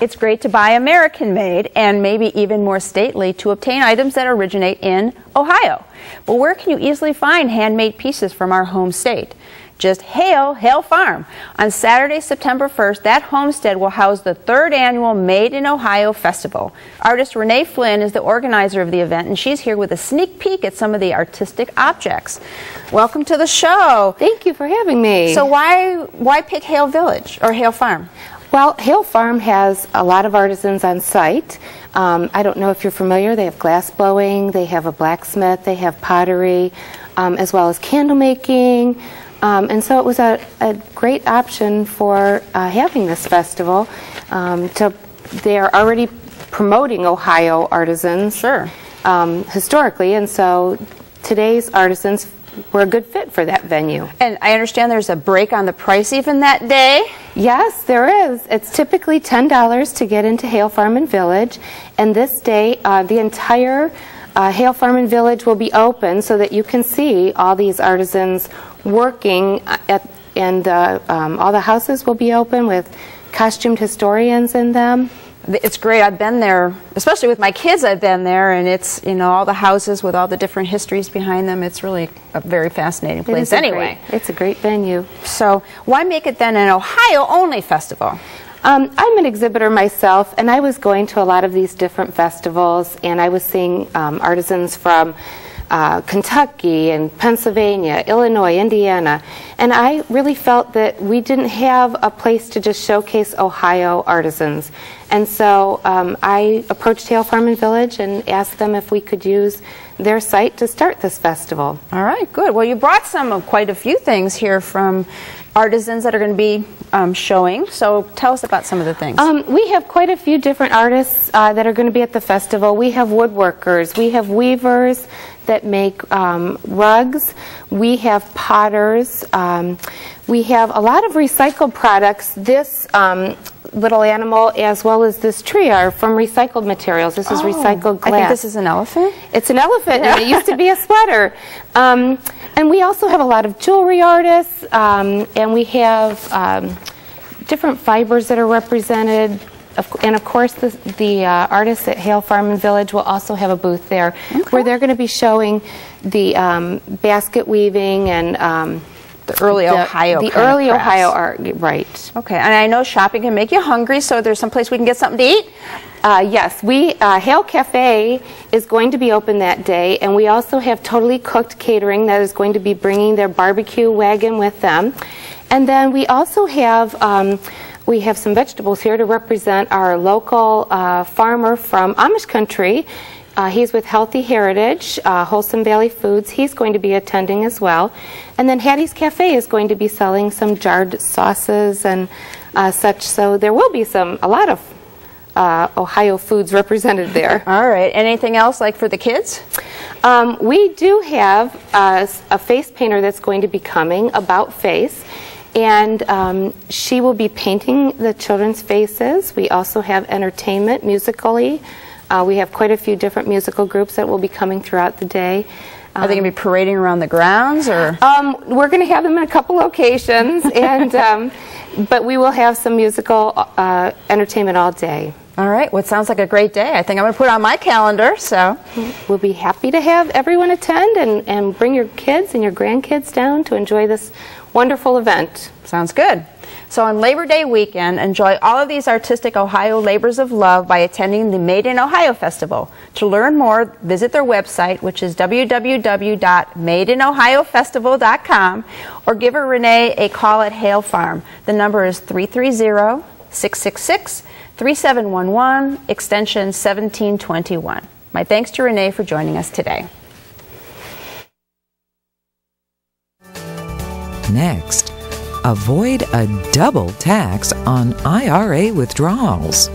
It's great to buy American made and maybe even more stately to obtain items that originate in Ohio. But where can you easily find handmade pieces from our home state? Just hail Hale Farm. On Saturday, September 1st, that homestead will house the third annual Made in Ohio Festival. Artist Renee Flynn is the organizer of the event, and she's here with a sneak peek at some of the artistic objects. Welcome to the show. Thank you for having me. So why why pick Hale Village or Hale Farm? Well, Hale Farm has a lot of artisans on site. Um, I don't know if you're familiar. They have glass blowing, they have a blacksmith, they have pottery, um, as well as candle making. Um, and so it was a, a great option for uh, having this festival. Um, to, they are already promoting Ohio artisans Sure. um, historically, and so today's artisans were a good fit for that venue. And I understand there's a break on the price even that day. Yes, there is. It's typically $10 to get into Hale Farm and Village, and this day uh, the entire uh, Hale Farm and Village will be open so that you can see all these artisans working at, and uh, um, all the houses will be open with costumed historians in them. It's great. I've been there, especially with my kids. I've been there, and it's you know all the houses with all the different histories behind them. It's really a very fascinating It place. a Anyway, great- it's a great venue. so why make it then an Ohio only festival? Um, I'm an exhibitor myself, and I was going to a lot of these different festivals, and I was seeing um, artisans from uh, Kentucky and Pennsylvania, Illinois, Indiana, and I really felt that we didn't have a place to just showcase Ohio artisans. And so um, I approached Hale Farm and Village and asked them if we could use their site to start this festival. All right, good. Well, you brought some of quite a few things here from artisans that are going to be um, showing. So tell us about some of the things. Um, we have quite a few different artists uh, that are going to be at the festival. We have woodworkers, we have weavers that make um, rugs, we have potters, um, we have a lot of recycled products. This um, little animal, as well as this tree, are from recycled materials. This is recycled glass. Oh, I think this is an elephant. It's an elephant, and it used to be a sweater. Um, and we also have a lot of jewelry artists, um, and we have um, different fibers that are represented. Of, and of course, the, the uh, artists at Hale Farm and Village will also have a booth there where they're going to be showing the um, basket weaving and um, The early the, Ohio. the early. Ohio art, right? Okay, and I know shopping can make you hungry, so there's some place we can get something to eat. Uh, yes, we uh, Hale Cafe is going to be open that day, and we also have totally cooked catering that is going to be bringing their barbecue wagon with them, and then we also have. Um, we have some vegetables here to represent our local uh, farmer from Amish country. Uh, he's with Healthy Heritage, uh, Wholesome Valley Foods. He's going to be attending as well. And then Hattie's Cafe is going to be selling some jarred sauces and uh, such. So there will be some, a lot of uh, Ohio foods represented there. All right. Anything else like for the kids? Um, we do have uh, a face painter that's going to be coming, About Face, and um, she will be painting the children's faces. We also have entertainment musically. Uh, we have quite a few different musical groups that will be coming throughout the day. Are they going to be parading around the grounds or? Um, we're going to have them in a couple locations, and um, but we will have some musical uh, entertainment all day. All right. Well, it sounds like a great day. I think I'm going to put it on my calendar. So, We'll be happy to have everyone attend and, and bring your kids and your grandkids down to enjoy this wonderful event. sounds good. So, on Labor Day weekend, enjoy all of these artistic Ohio labors of love by attending the Made in Ohio Festival. To learn more, visit their website, which is www.madeinohiofestival.com, or give her Renee a call at Hale Farm. The number is 330 666 3711, extension 1721. My thanks to Renee for joining us today. Next, avoid a double tax on IRA withdrawals.